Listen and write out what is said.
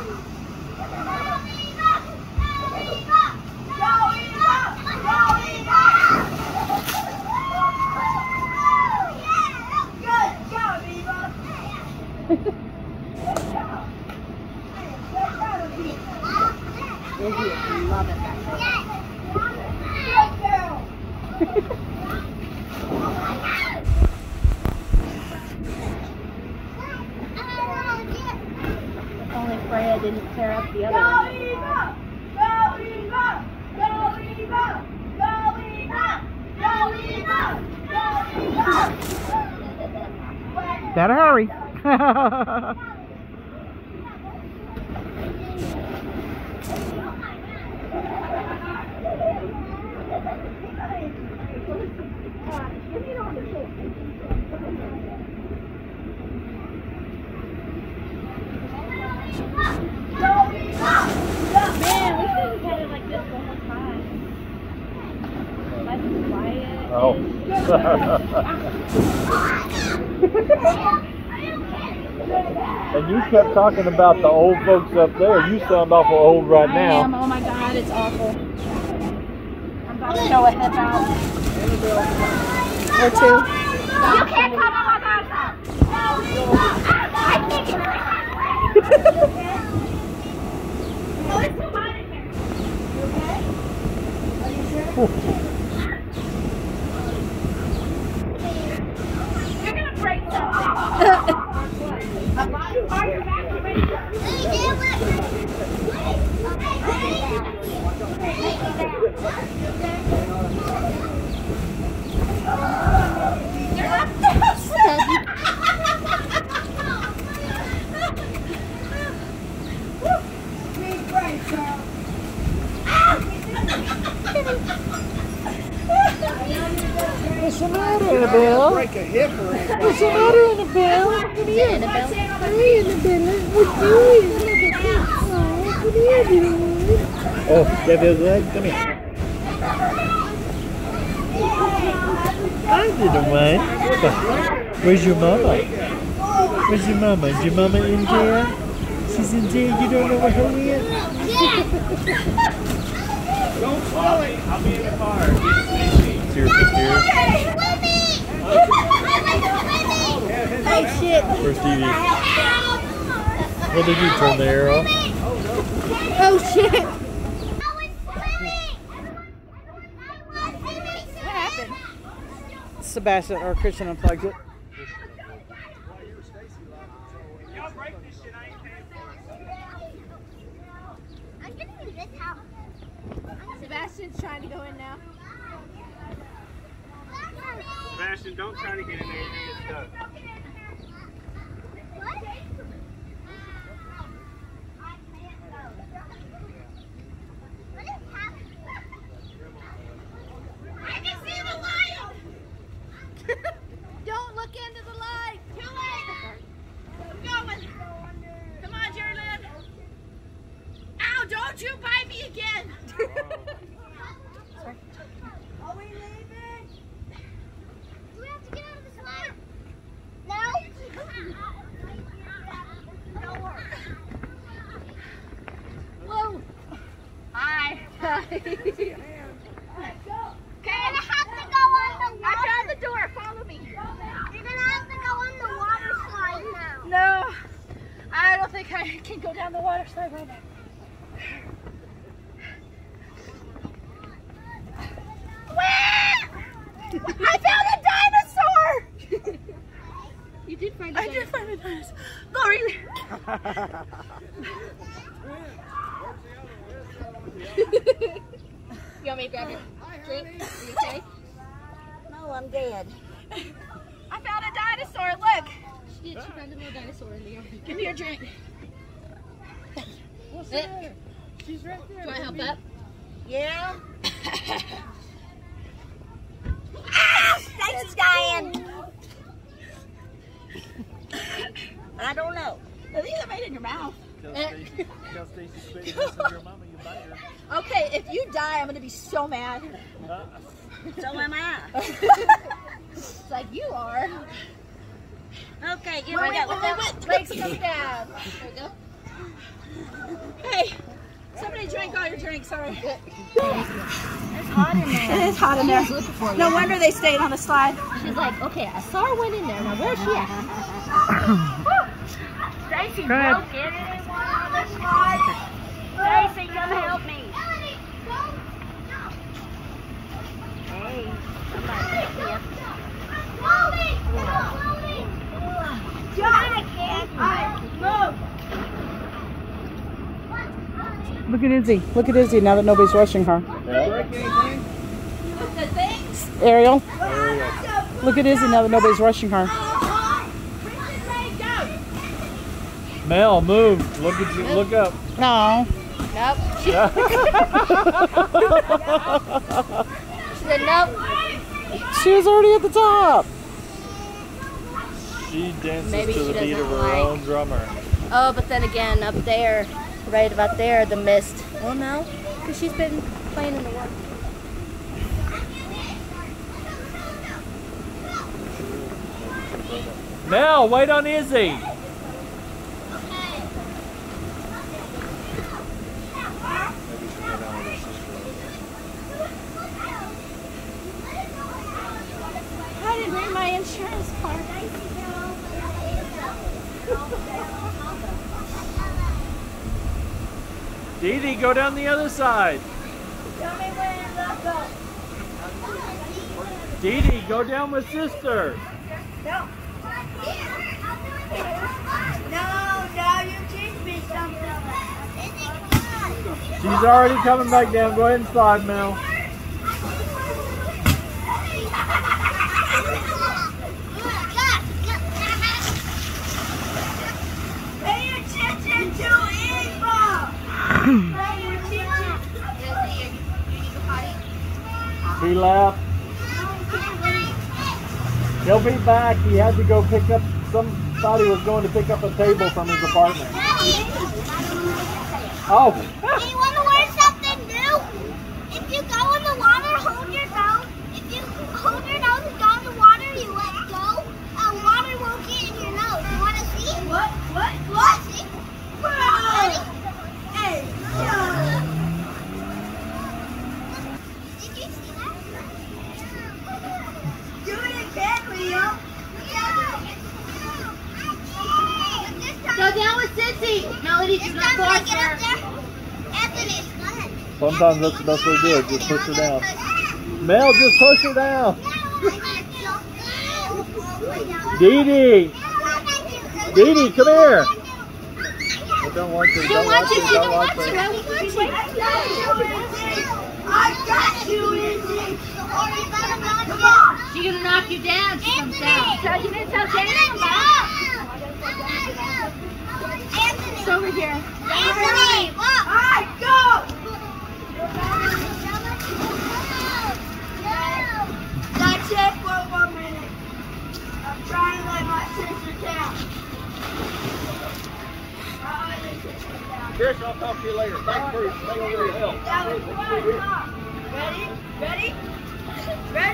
Izzy is loving that. If only Freya didn't tear up the other one. Better hurry. Man, we should have had it like this the whole time. Nice and quiet. Oh. and you kept talking about the old folks up there. You sound awful old right I am. now. Oh my god, it's awful. I'm about to throw a hip out. Or two. You can't come on my back. I can't get Oh, it's too hot in here. You okay? Are you sure? What's the matter, Annabelle? Break a hip or anything. What's the matter, Annabelle? Come here. Annabelle. Hi, Annabella. What are you doing? Oh, what are you doing? Oh, that feels good. Come here. Hi, little one. Where's your mama? Where's your mama? Is your mama in there? She's in there. You don't know where her is? Don't swallow it. I'll be in the car. Cheers, cheers. Hey, shit. Where's TV? What did you turn the air off? Oh, shit. What happened? Sebastian or Christian unplugged it. Y'all break this shit. I ain't paying for it. Sebastian's trying to go in now. Sebastian, don't try to get in there. You're gonna get stuck. Don't look into the light. Too late. I'm going. Come on, Jerry Ow, don't you bite me again. Are we leaving? Do we have to get out of the slide? No. Whoa. Hi. Okay, and I have to go on the I water. found the door. Follow me. You're gonna have to go on the water slide now. No, I don't think I found the door, follow me. You're gonna have to go on the water slide now. No. I don't think I can go down the water slide right now. I found a dinosaur! you did find a I dinosaur. did find a dinosaur. Glory! you want me to grab your drink? Are you okay? No, I'm dead. I found a dinosaur, look! She did, she found a little dinosaur in the yard. Give me your drink. What's the matter? She's right there. Do I help up? Yeah? ah! Thanks, Diane. I don't know. At least I made it in your mouth. Tell Stacy, tell Stacy spit this in your mama, you bite her. Okay, if you die, I'm gonna be so mad. Uh, So am I. It's like you are. Okay, here Wait, we wait, go. wait, wait, wait. Legs coming down. There we go. Hey, somebody drank all your drinks. Sorry. It's hot in there. It is hot in there. For you. No wonder they stayed on the slide. She's like, okay, I saw her went in there. Now where's she at? Stacy Go ahead. broke it. on the slide. Stacy, come help me. Hey, somebody pick me. Look at Izzy. Look at Izzy now that nobody's rushing her. Ariel. Look at Izzy now that nobody's rushing her. Mel, move. Look at you. Look up. No. Nope. She said, nope. She was already at the top. She dances Maybe to she the beat of her like- own drummer. Oh, but then again, up there, right about there, the mist. Well, no, because she's been playing in the water. Mel, wait on Izzy. I didn't bring my insurance card. Dee Dee, go down the other side. Dee Dee, go down with sister. No, no, now you teach me something. She's already coming back down. Go ahead and slide, Mel. He left. He'll be back. He had to go pick up, somebody was going to pick up a table from his apartment. Oh, Do you want to something new? If you go in the water, hold your nose. If you hold your nose and go in the water, you let go. Uh, water won't get in your nose. You want to see? What? What? What? See? Ready? Hey. Did you see that? Do it again, Leo. Go down with Sissy. Melody, just not force her. Anthony, go ahead. Sometimes that's the best way to do it. Just push her down. Mel, just push her down. Dee Dee, Dee Dee, come here. Oh, don't watch her. Don't watch her. Don't watch her. I got you, Izzy. Come on. She's gonna knock you down. She comes down. Tell you didn't tell Daniel about Anthony. It's over here. Anthony, look. I go. Trish, I'll talk to you later. Thanks Bruce. thanks for your help. Ready? Ready? Ready?